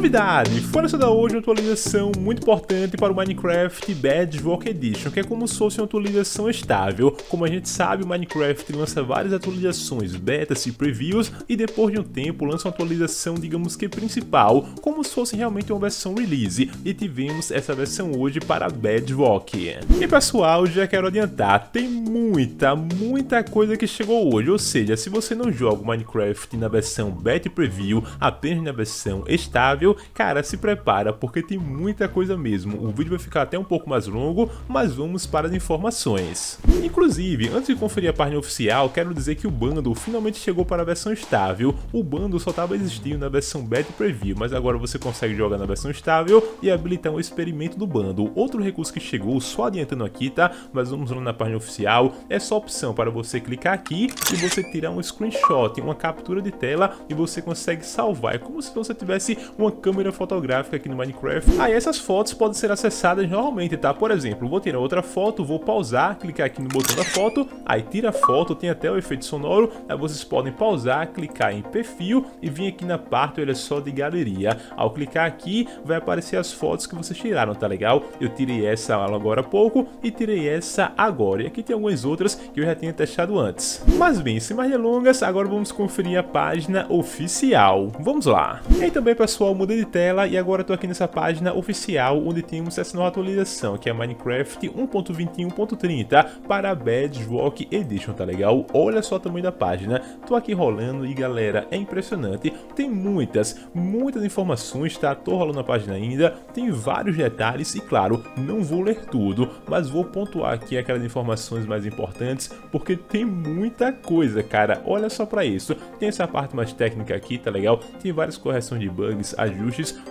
Novidade! Foi lançada hoje uma atualização muito importante para o Minecraft Bedrock Edition, que é como se fosse uma atualização estável. Como a gente sabe, o Minecraft lança várias atualizações, betas e previews, e depois de um tempo lança uma atualização, digamos que principal, como se fosse realmente uma versão release, e tivemos essa versão hoje para Bedrock. E pessoal, já quero adiantar, tem muita, muita coisa que chegou hoje, ou seja, se você não joga o Minecraft na versão Beta Preview, apenas na versão estável, Cara, se prepara porque tem muita coisa mesmo. O vídeo vai ficar até um pouco mais longo, mas vamos para as informações. Inclusive, antes de conferir a página oficial, quero dizer que o bundle finalmente chegou para a versão estável. O bundle só estava existindo na versão beta preview, mas agora você consegue jogar na versão estável e habilitar um experimento do bundle. Outro recurso que chegou, só adiantando aqui, tá? Mas vamos lá na página oficial. Essa opção para você clicar aqui e você tirar um screenshot, uma captura de tela e você consegue salvar. É como se você tivesse uma câmera fotográfica aqui no Minecraft. Aí essas fotos podem ser acessadas normalmente, tá? Por exemplo, vou tirar outra foto, vou pausar, clicar aqui no botão da foto, aí tira a foto, tem até o efeito sonoro, aí vocês podem pausar, clicar em perfil e vir aqui na parte, olha só, de galeria. Ao clicar aqui, vai aparecer as fotos que vocês tiraram, tá legal? Eu tirei essa agora há pouco e tirei essa agora. E aqui tem algumas outras que eu já tinha testado antes. Mas bem, sem mais delongas, agora vamos conferir a página oficial. Vamos lá. E também, pessoal, mudei de tela e agora estou aqui nessa página oficial onde temos essa nova atualização que é Minecraft 1.21.30 para Bedrock Edition, tá legal? Olha só o tamanho da página, tô aqui rolando e galera, é impressionante, tem muitas, muitas informações, tá? Tô rolando a página ainda, tem vários detalhes e claro, não vou ler tudo, mas vou pontuar aqui aquelas informações mais importantes porque tem muita coisa, cara, olha só para isso, tem essa parte mais técnica aqui, tá legal? Tem várias correções de bugs, ajustes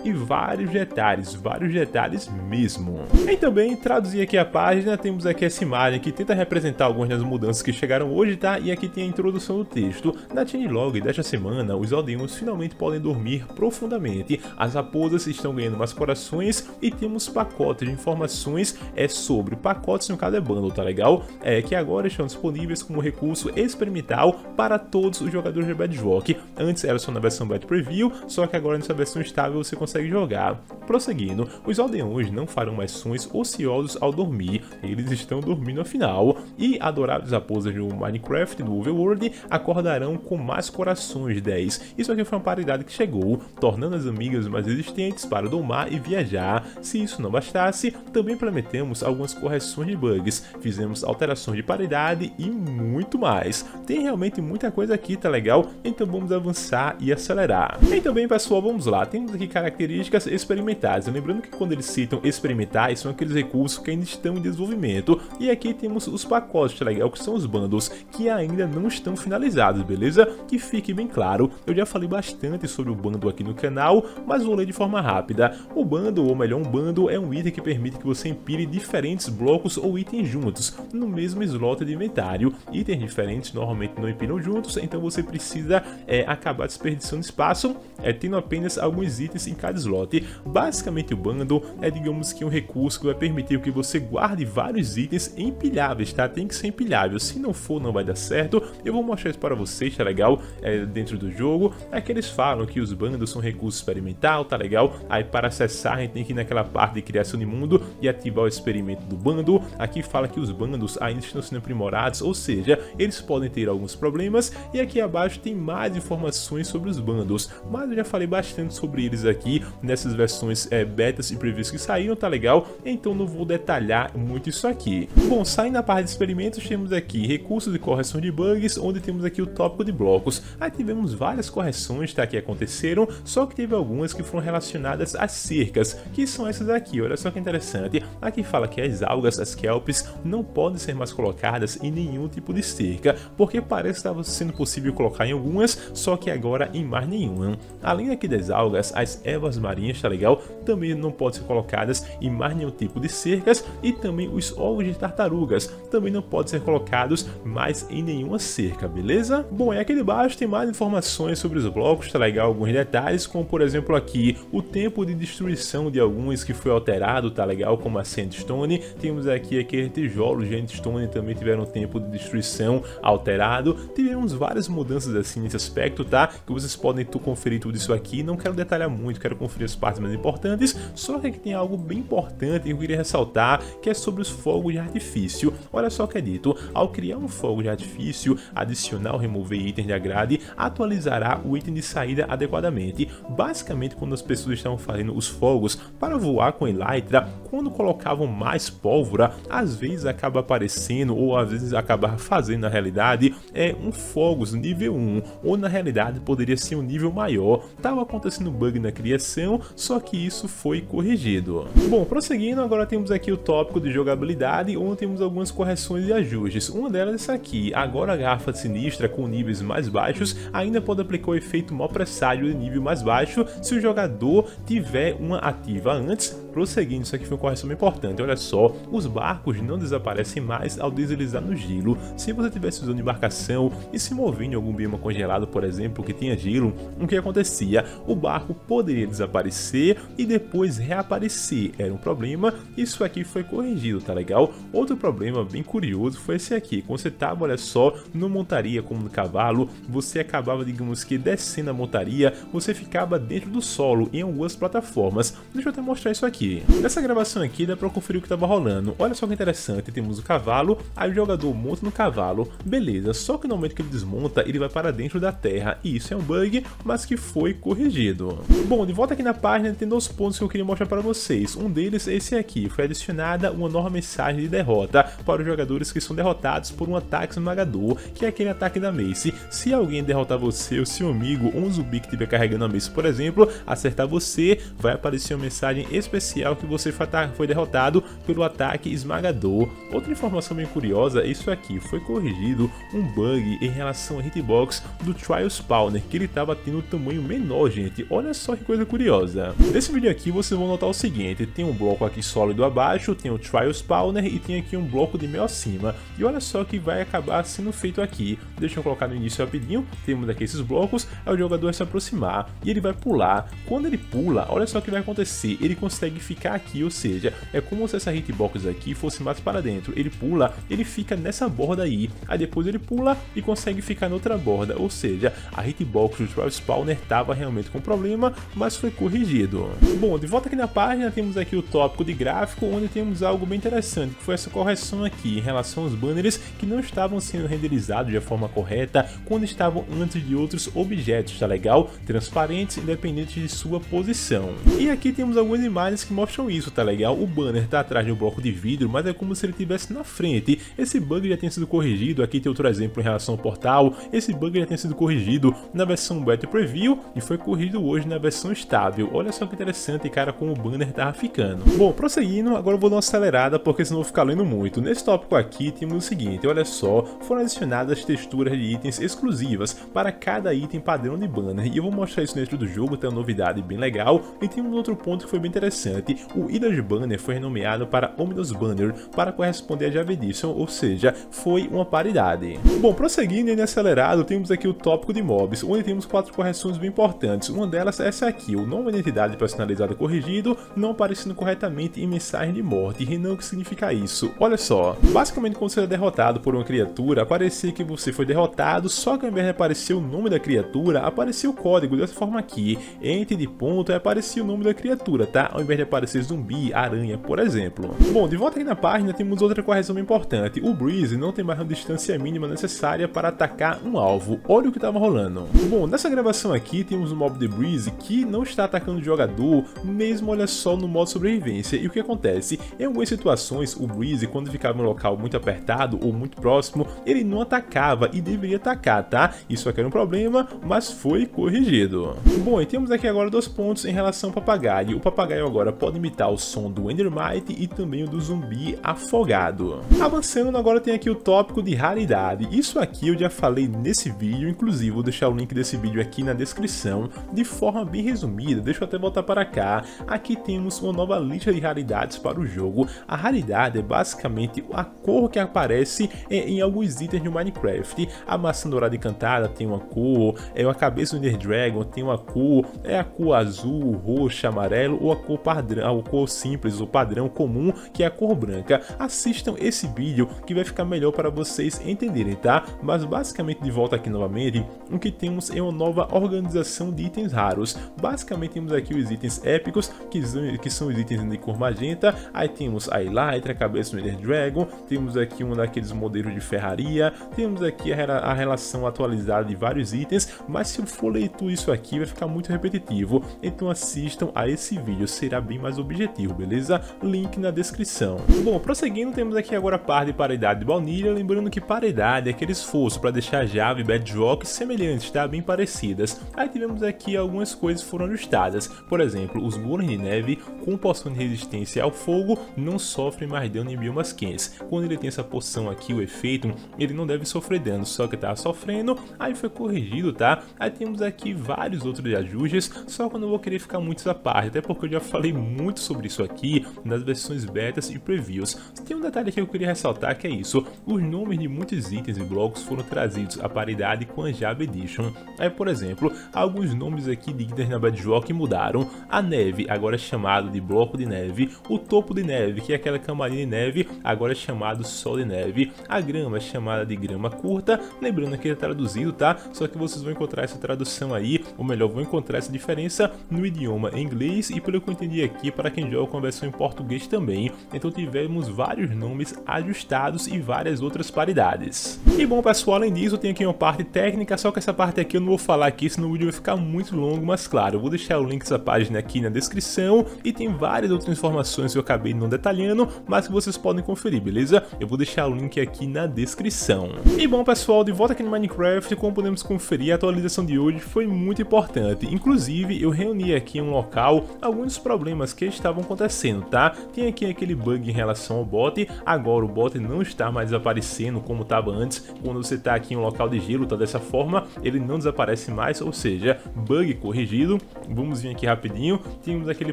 e vários detalhes, vários detalhes mesmo. E também traduzir aqui a página, temos aqui essa imagem que tenta representar algumas das mudanças que chegaram hoje, tá? E aqui tem a introdução do texto. Na changelog desta semana, os aldeões finalmente podem dormir profundamente, as raposas estão ganhando mais corações e temos pacotes de informações é sobre pacotes no caso é bundle, tá legal? É que agora estão disponíveis como recurso experimental para todos os jogadores de Bedrock. Antes era só na versão Beta Preview, só que agora nessa versão você consegue jogar. Prosseguindo, os aldeões não farão mais sonhos ociosos ao dormir, eles estão dormindo afinal, e adorados raposas do Minecraft do Overworld acordarão com mais corações 10. Isso aqui foi uma paridade que chegou, tornando as amigas mais resistentes para domar e viajar. Se isso não bastasse, também implementamos algumas correções de bugs, fizemos alterações de paridade e muito mais. Tem realmente muita coisa aqui, tá legal? Então vamos avançar e acelerar. E também pessoal, vamos lá, aqui características experimentais. Lembrando que quando eles citam experimentais, são aqueles recursos que ainda estão em desenvolvimento. E aqui temos os pacotes, tá legal? Que são os bundles que ainda não estão finalizados, beleza? Que fique bem claro, eu já falei bastante sobre o bundle aqui no canal, mas vou ler de forma rápida. O bundle, ou melhor, um bundle, é um item que permite que você empilhe diferentes blocos ou itens juntos, no mesmo slot de inventário. Itens diferentes normalmente não empilham juntos, então você precisa é, acabar desperdiçando espaço, é, tendo apenas alguns itens em cada slot. Basicamente o bundle é digamos que um recurso que vai permitir que você guarde vários itens empilháveis, tá? Tem que ser empilhável, se não for não vai dar certo. Eu vou mostrar isso para vocês, tá legal? É, dentro do jogo, é que eles falam que os bundles são recurso experimental, tá legal? Aí para acessar a gente tem que ir naquela parte de criação de mundo e ativar o experimento do bundle. Aqui fala que os bundles ainda estão sendo aprimorados, ou seja, eles podem ter alguns problemas. E aqui abaixo tem mais informações sobre os bundles, mas eu já falei bastante sobre eles aqui nessas versões é, betas e previews que saíram, tá legal? Então não vou detalhar muito isso aqui. Bom, saindo da parte de experimentos, temos aqui recursos de correção de bugs, onde temos aqui o tópico de blocos. Aí tivemos várias correções tá, que aconteceram, só que teve algumas que foram relacionadas às cercas, que são essas aqui, olha só que interessante. Aqui fala que as algas, as kelps, não podem ser mais colocadas em nenhum tipo de cerca, porque parece que estava sendo possível colocar em algumas, só que agora em mais nenhuma. Além aqui das algas, as ervas marinhas, tá legal? Também não podem ser colocadas em mais nenhum tipo de cercas e também os ovos de tartarugas também não podem ser colocados mais em nenhuma cerca, beleza? Bom, e aqui debaixo tem mais informações sobre os blocos, tá legal? Alguns detalhes, como por exemplo aqui, o tempo de destruição de alguns que foi alterado, tá legal? Como a Sandstone, temos aqui aquele tijolo Sandstone também tiveram tempo de destruição alterado, tivemos várias mudanças assim nesse aspecto, tá? Que vocês podem tu conferir tudo isso aqui, não quero detalhar detalhar muito, quero conferir as partes mais importantes, só que aqui tem algo bem importante que eu queria ressaltar, que é sobre os fogos de artifício. Olha só que é dito, ao criar um fogo de artifício, adicionar ou remover itens da grade, atualizará o item de saída adequadamente. Basicamente, quando as pessoas estavam fazendo os fogos para voar com Elytra, quando colocavam mais pólvora, às vezes acaba aparecendo, ou às vezes acaba fazendo na realidade, é um fogos nível 1, ou na realidade poderia ser um nível maior. Estava acontecendo bug na criação, só que isso foi corrigido. Bom, prosseguindo, agora temos aqui o tópico de jogabilidade, onde temos algumas correções e ajustes. Uma delas é essa aqui, agora a garrafa sinistra com níveis mais baixos ainda pode aplicar o efeito mó presságio de nível mais baixo se o jogador tiver uma ativa antes. Prosseguindo, isso aqui foi uma correção importante, olha só, os barcos não desaparecem mais ao deslizar no gelo. Se você estivesse usando embarcação e se movendo em algum bioma congelado, por exemplo, que tinha gelo, o que acontecia? O barco poderia desaparecer e depois reaparecer, era um problema, isso aqui foi corrigido, tá legal? Outro problema bem curioso foi esse aqui, quando você estava, olha só, no montaria como no cavalo, você acabava, digamos que descendo a montaria, você ficava dentro do solo em algumas plataformas. Deixa eu até mostrar isso aqui. Nessa gravação aqui dá pra conferir o que estava rolando. Olha só que interessante, temos o cavalo, aí o jogador monta no cavalo, beleza, só que no momento que ele desmonta, ele vai para dentro da terra, e isso é um bug, mas que foi corrigido. Bom, de volta aqui na página tem dois pontos que eu queria mostrar para vocês. Um deles é esse aqui, foi adicionada uma nova mensagem de derrota para os jogadores que são derrotados por um ataque esmagador, que é aquele ataque da Mace. Se alguém derrotar você, o seu amigo ou um zumbi que estiver carregando a Mace, por exemplo, acertar você, vai aparecer uma mensagem especial que você foi derrotado pelo ataque esmagador. Outra informação bem curiosa, isso aqui foi corrigido um bug em relação ao hitbox do Trial Spawner, que ele estava tendo um tamanho menor, gente. Olha só que coisa curiosa. Nesse vídeo aqui vocês vão notar o seguinte, tem um bloco aqui sólido abaixo, tem o Trial Spawner e tem aqui um bloco de meio acima. E olha só que vai acabar sendo feito aqui. Deixa eu colocar no início rapidinho, temos aqui esses blocos, aí o jogador vai se aproximar e ele vai pular. Quando ele pula, olha só o que vai acontecer, ele consegue ficar aqui, ou seja, é como se essa hitbox aqui fosse mais para dentro. Ele pula, ele fica nessa borda aí, aí depois ele pula e consegue ficar noutra borda, ou seja, a hitbox do Trial Spawner estava realmente com problema, mas foi corrigido. Bom, de volta aqui na página, temos aqui o tópico de gráfico, onde temos algo bem interessante, que foi essa correção aqui em relação aos banners que não estavam sendo renderizados de forma correta quando estavam antes de outros objetos, tá legal? Transparentes, independente de sua posição. E aqui temos algumas imagens que mostram isso, tá legal? O banner tá atrás de um bloco de vidro, mas é como se ele estivesse na frente. Esse bug já tem sido corrigido, aqui tem outro exemplo em relação ao portal, esse bug já tem sido corrigido na versão beta preview e foi corrigido hoje na versão estável. Olha só que interessante, cara, como o banner tava ficando. Bom, prosseguindo, agora eu vou dar uma acelerada porque senão eu vou ficar lendo muito. Nesse tópico aqui temos o seguinte, olha só, foram adicionadas texturas de itens exclusivas para cada item padrão de banner e eu vou mostrar isso dentro do jogo, tem uma novidade bem legal e tem um outro ponto que foi bem interessante, o Idas Banner foi renomeado para Omnibus Banner para corresponder a Java Edition, ou seja, foi uma paridade. Bom, prosseguindo em acelerado, temos aqui o tópico de mobs, onde temos quatro correções bem importantes, uma delas é essa aqui, o nome da identidade personalizada corrigido, não aparecendo corretamente em mensagem de morte, e não o que significa isso. Olha só, basicamente quando você é derrotado por uma criatura, aparecia que você foi derrotado, só que ao invés de aparecer o nome da criatura, aparecia o código dessa forma aqui, ente de ponto, aparecia o nome da criatura, tá? Ao invés de aparecer zumbi, aranha, por exemplo. Bom, de volta aqui na página, temos outra correção importante, o Breeze não tem mais uma distância mínima necessária para atacar um alvo, olha o que estava rolando. Bom, nessa gravação aqui, temos um mob de Breeze que não está atacando o jogador, mesmo, olha só, no modo sobrevivência, e o que acontece? Em algumas situações, o Breeze, quando ficava em um local muito apertado ou muito próximo, ele não atacava e deveria atacar, tá? Isso aqui era um problema, mas foi corrigido. Bom, e temos aqui agora dois pontos em relação ao papagaio. O papagaio agora pode imitar o som do Endermite e também o do zumbi afogado. Avançando, agora tem aqui o tópico de raridade. Isso aqui eu já falei nesse vídeo, inclusive vou deixar o link desse vídeo aqui na descrição, de forma bem resumida, deixa eu até voltar para cá. Aqui temos uma nova lista de raridades para o jogo. A raridade é basicamente a cor que aparece em alguns itens do Minecraft. A maçã dourada encantada tem uma cor, é a cabeça do Ender Dragon tem uma cor, é a cor azul, roxa, amarelo ou a cor pardal padrão, a cor simples, o padrão comum, que é a cor branca. Assistam esse vídeo que vai ficar melhor para vocês entenderem, tá? Mas basicamente de volta aqui novamente, o que temos é uma nova organização de itens raros. Basicamente temos aqui os itens épicos, que são, que são os itens de cor magenta, aí temos a Elytra, a cabeça do Ender Dragon, temos aqui um daqueles modelos de ferraria, temos aqui a, a relação atualizada de vários itens, mas se eu for ler tudo isso aqui vai ficar muito repetitivo, então assistam a esse vídeo, será bem mais objetivo, beleza? Link na descrição. Bom, prosseguindo, temos aqui agora a parte de paridade de baunilha, lembrando que paridade é aquele esforço para deixar Java e Bedrock semelhantes, tá? Bem parecidas. Aí tivemos aqui algumas coisas foram ajustadas, por exemplo, os golems de neve com poção de resistência ao fogo não sofrem mais dano em biomas quentes. Quando ele tem essa poção aqui, o efeito, ele não deve sofrer dano, só que tá sofrendo, aí foi corrigido, tá? Aí temos aqui vários outros ajustes, só que eu não vou querer ficar muito essa parte, até porque eu já falei muito sobre isso aqui nas versões betas e previews. Tem um detalhe que eu queria ressaltar que é isso, os nomes de muitos itens e blocos foram trazidos à paridade com a Java Edition. Aí, por exemplo, alguns nomes aqui de itens na Bedrock mudaram, a neve agora é chamado de bloco de neve, o topo de neve, que é aquela camarinha de neve, agora é chamado sol de neve, a grama é chamada de grama curta, lembrando que é traduzido, tá? Só que vocês vão encontrar essa tradução aí, ou melhor, vão encontrar essa diferença no idioma inglês. E pelo que eu entendi aqui, para quem joga com a versão em português também. Então tivemos vários nomes ajustados e várias outras paridades. E bom pessoal, além disso, tem aqui uma parte técnica, só que essa parte aqui eu não vou falar aqui, senão o vídeo vai ficar muito longo, mas claro, eu vou deixar o link dessa página aqui na descrição e tem várias outras informações que eu acabei não detalhando, mas que vocês podem conferir, beleza? Eu vou deixar o link aqui na descrição. E bom pessoal, de volta aqui no Minecraft, como podemos conferir, a atualização de hoje foi muito importante. Inclusive, eu reuni aqui em um local alguns problemas que estavam acontecendo, tá? Tem aqui aquele bug em relação ao bot, agora o bot não está mais aparecendo como estava antes. Quando você está aqui em um local de gelo, tá dessa forma, ele não desaparece mais, ou seja, bug corrigido. Vamos vir aqui rapidinho, temos aquele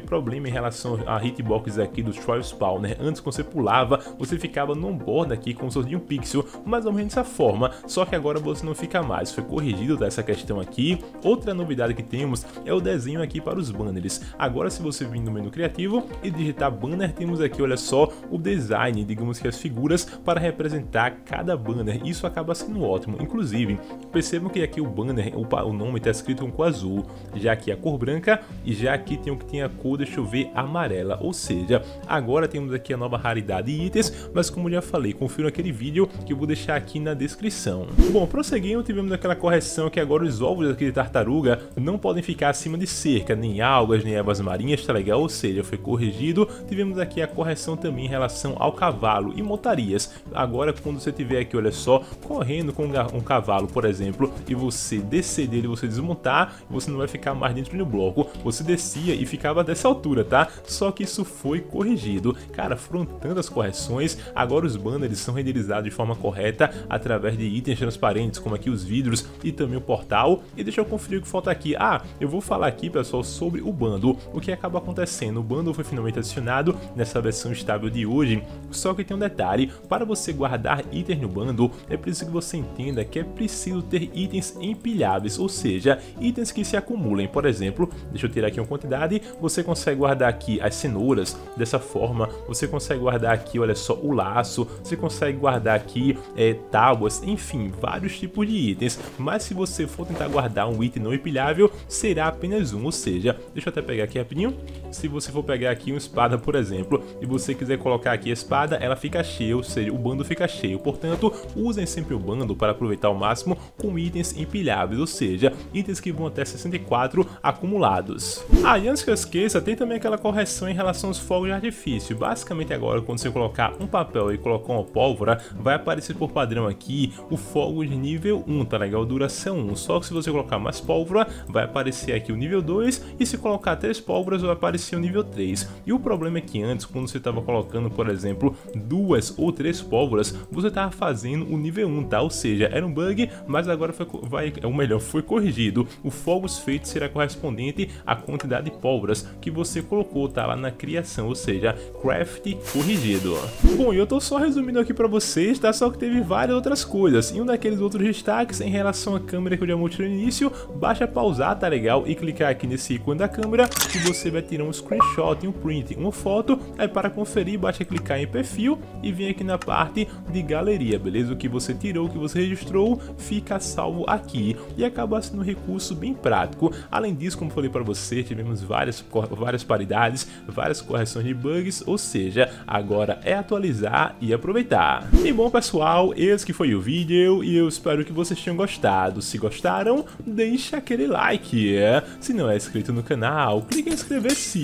problema em relação a hitbox aqui do Trial Spawner. Antes, quando você pulava, você ficava num borda aqui se fosse de um pixel, mais ou menos dessa forma, só que agora você não fica mais. Foi corrigido dessa questão aqui. Outra novidade que temos é o desenho aqui para os banners. Agora, se você vir no menu criativo e digitar banner, temos aqui, olha só, o design, digamos que as figuras para representar cada banner. Isso acaba sendo ótimo. Inclusive, percebam que aqui o banner, o nome está escrito com azul, já aqui a cor branca e já aqui tem o que tem a cor, deixa eu ver, amarela. Ou seja, agora temos aqui a nova raridade de itens, mas como já falei, confira aquele vídeo que eu vou deixar aqui na descrição. Bom, prosseguindo, tivemos aquela correção que agora os ovos aqui de tartaruga não podem ficar acima de cerca, nem algas, nem ervas marinhas, tá legal? Ou seja, foi corrigido. Tivemos aqui a correção também em relação ao cavalo e montarias. Agora, quando você tiver aqui, olha só, correndo com um cavalo, por exemplo, e você descer dele, você desmontar, você não vai ficar mais dentro do bloco. Você descia e ficava dessa altura, tá? Só que isso foi corrigido. Cara, foram tantas correções, agora os banners são renderizados de forma correta através de itens transparentes, como aqui os vidros e também o portal. E deixa eu conferir o que falta aqui. Ah, eu vou falar aqui, pessoal, sobre o bando. O que acaba acontecendo? O bando foi finalmente adicionado nessa versão estável de hoje, só que tem um detalhe, para você guardar itens no bando, é preciso que você entenda que é preciso ter itens empilháveis, ou seja, itens que se acumulem. Por exemplo, deixa eu tirar aqui uma quantidade, você consegue guardar aqui as cenouras, dessa forma, você consegue guardar aqui, olha só, o laço, você consegue guardar aqui é, tábuas, enfim, vários tipos de itens, mas se você for tentar guardar um item não empilhável, será apenas um, ou seja, deixa eu até pegar aqui rapidinho, se você for pegar aqui uma espada, por exemplo, e você quiser colocar aqui a espada, ela fica cheia, ou seja, o bando fica cheio, portanto, usem sempre o bando para aproveitar ao máximo com itens empilháveis, ou seja, itens que vão até 64 acumulados. Ah, e antes que eu esqueça, tem também aquela correção em relação aos fogos de artifício, basicamente agora quando você colocar um papel e colocar uma pólvora, vai aparecer por padrão aqui o fogo de nível 1, tá legal? Duração 1, só que se você colocar mais pólvora, vai aparecer aqui o nível 2 e se colocar três pólvoras vai aparecer o nível 3. E o problema é que antes, quando você estava colocando, por exemplo, duas ou três pólvoras, você estava fazendo o nível 1, tá? Ou seja, era um bug, mas agora foi, vai, o melhor, foi corrigido. O fogos feito será correspondente à quantidade de pólvoras que você colocou, tá? Lá na criação, ou seja, craft corrigido. Bom, eu tô só resumindo aqui para vocês, tá? Só que teve várias outras coisas. E um daqueles outros destaques em relação à câmera que eu já mostrei no início, baixa pausar, tá legal? E clicar aqui nesse ícone da câmera que você vai tirar um screenshot, um print, uma foto, aí para conferir basta clicar em perfil e vir aqui na parte de galeria, beleza? O que você tirou, o que você registrou, fica salvo aqui e acaba sendo um recurso bem prático. Além disso, como falei para você, tivemos várias, várias paridades, várias correções de bugs, ou seja, agora é atualizar e aproveitar. E bom pessoal, esse que foi o vídeo e eu espero que vocês tenham gostado. Se gostaram, deixa aquele like. Se não é inscrito no canal, clique em inscrever-se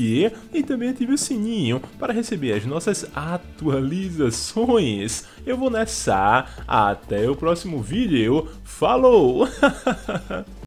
e também ative o sininho para receber as nossas atualizações. Eu vou nessa, até o próximo vídeo, falou!